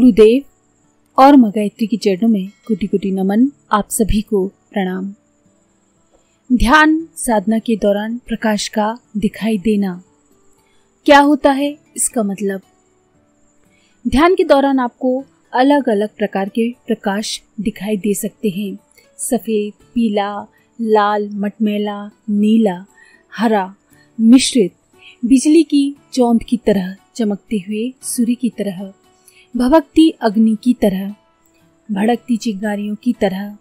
गुरुदेव और माँ गायत्री की चरणों में कोटि कुटी नमन आप सभी को प्रणाम। ध्यान साधना के दौरान प्रकाश का दिखाई देना। क्या होता है इसका मतलब? ध्यान के दौरान आपको अलग अलग प्रकार के प्रकाश दिखाई दे सकते हैं। सफ़ेद, पीला, लाल, मटमैला, नीला, हरा, मिश्रित। बिजली की चौंध की तरह चमकते हुए सूर्य की तरह। भभकती अग्नि की तरह, भड़कती चिंगारियों की तरह।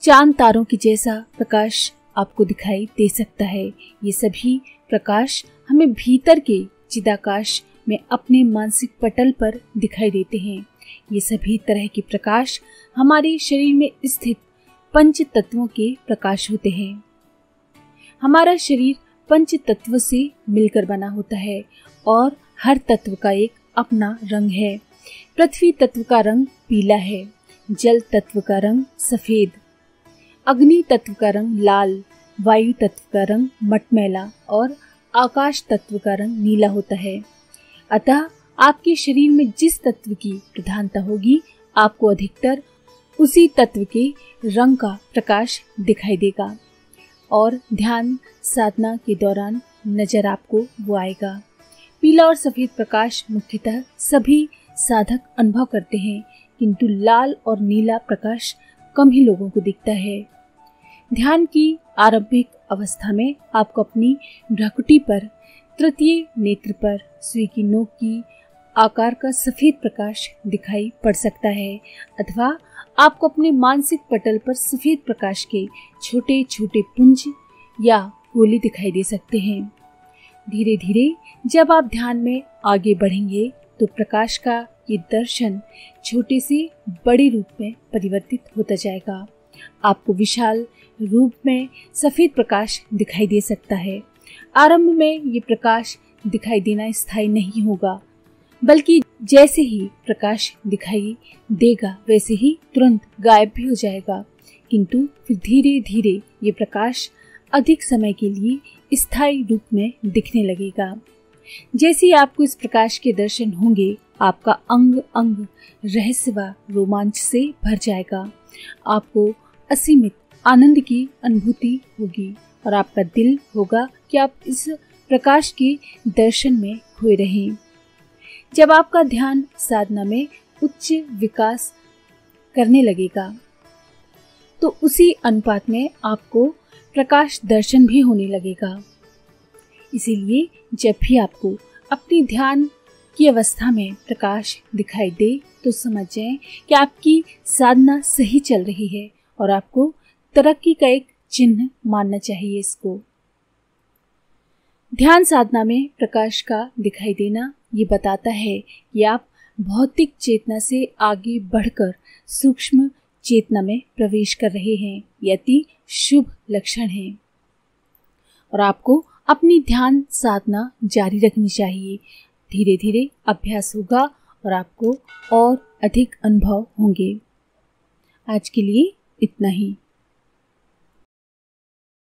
चाँद तारों के जैसा प्रकाश आपको दिखाई दे सकता है। ये सभी प्रकाश हमें भीतर के चिदाकाश में अपने मानसिक पटल पर दिखाई देते हैं। ये सभी तरह के प्रकाश हमारे शरीर में स्थित पंच तत्वों के प्रकाश होते हैं। हमारा शरीर पंच तत्व से मिलकर बना होता है और हर तत्व का एक अपना रंग है। पृथ्वी तत्व का रंग पीला है, जल तत्व का रंग सफ़ेद। अग्नि तत्व का रंग लाल, वायु तत्व का रंग मटमैला और आकाश तत्व का रंग नीला होता है। अतः आपके शरीर में जिस तत्व की प्रधानता होगी, आपको अधिकतर उसी तत्व के रंग का प्रकाश दिखाई देगा। और ध्यान साधना के दौरान नज़र आपको वो आएगा। पीला और सफ़ेद प्रकाश मुख्यतः सभी साधक अनुभव करते हैं, किंतु लाल और नीला प्रकाश कम ही लोगों को दिखता है। ध्यान की आरंभिक अवस्था में आपको अपनी भ्रकुटी पर, तृतीय नेत्र पर, सुई की नोक की आकार का सफ़ेद प्रकाश दिखाई पड़ सकता है, अथवा आपको अपने मानसिक पटल पर सफ़ेद प्रकाश के छोटे छोटे पुंज या गोली दिखाई दे सकते हैं। धीरे धीरे जब आप ध्यान में आगे बढ़ेंगे तो प्रकाश का ये दर्शन छोटे से बड़े रूप में परिवर्तित होता जाएगा। आपको विशाल रूप में सफ़ेद प्रकाश दिखाई दे सकता है। आरंभ में ये प्रकाश दिखाई देना स्थायी नहीं होगा, बल्कि जैसे ही प्रकाश दिखाई देगा, वैसे ही तुरंत गायब भी हो जाएगा। किंतु फिर धीरे धीरे ये प्रकाश अधिक समय के लिए स्थायी रूप में दिखने लगेगा। जैसे ही आपको इस प्रकाश के दर्शन होंगे, आपका अंग अंग रहस्य रोमांच से भर जाएगा। आपको असीमित आनंद की अनुभूति होगी और आपका दिल होगा कि आप इस प्रकाश के दर्शन में हुए रहें। जब आपका ध्यान साधना में उच्च विकास करने लगेगा तो उसी अनुपात में आपको प्रकाश दर्शन भी होने लगेगा। इसीलिए जब भी आपको अपनी ध्यान की अवस्था में प्रकाश दिखाई दे तो समझ जाएँ कि आपकी साधना सही चल रही है और आपको तरक्की का एक चिन्ह मानना चाहिए इसको। ध्यान साधना में प्रकाश का दिखाई देना ये बताता है कि आप भौतिक चेतना से आगे बढ़कर सूक्ष्म चेतना में प्रवेश कर रहे हैं यति शुभ लक्षण है। और आपको अपनी ध्यान साधना जारी रखनी चाहिए। धीरे धीरे अभ्यास होगा और आपको और अधिक अनुभव होंगे। आज के लिए इतना ही।